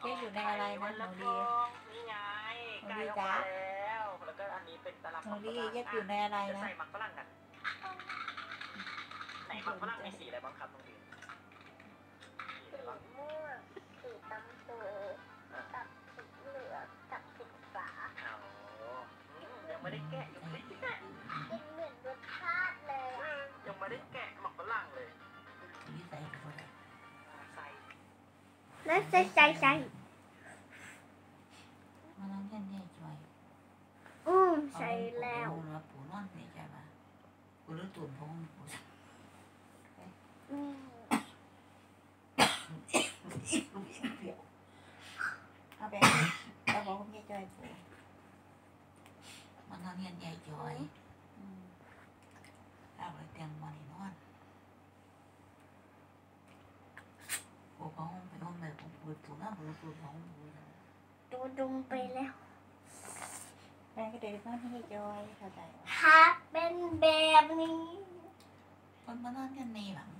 เจ๊อยู่ในอะไรนะวันหนูละดีทองนี่ไงหนูใกล้ดีออกจ๊ะมาแล้วแล้วก็อันนี้เป็นตลับหนูดีมักฝรั่งเจ๊อยู่ในอะไรจะนะใส่หมักฝรั่งกันไหนหมักฝรั่งมีสีอะไรบ้างครับน้องดีสีอะไรบ้างม่วงสีตำโตกับสีเหลืองกับสีฟ้าเอาอืมยังไม่ได้แกะยังไม่ได้แกะกินเหมือนรสชาติเลยอะยังไม่ได้แกะหมักฝรั่งเลย แล้วใส่ใส่ใส่มันนั่งยันยันจอยอืมใส่แล้วแล้วปูนอนนี่ใช่ปะปูรู้ตุ่นพงปูอืมเอาไปเอาบอกคุณยายจอยปูมันนั่งยันยันจอยเอาไปเตียงมันนอนปูพงไปห้องแบบ ปูตุ่นนะปูตุ่นพงปูดูดุมไปแล้วแม่ก็เดินมาที่จอยเข้าใจถ้าเป็นแบบนี้คนมานอนกันในหลัง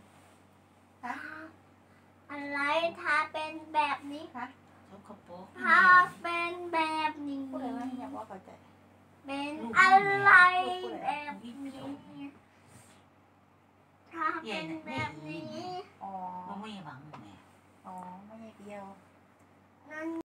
อะไรถ้าเป็นแบบนี้ชอบกระโปรงถ้าเป็นแบบนี้พูดเลยว่าอยากว่าเข้าใจเป็นอะไรแบบนี้ถ้าเป็นแบบ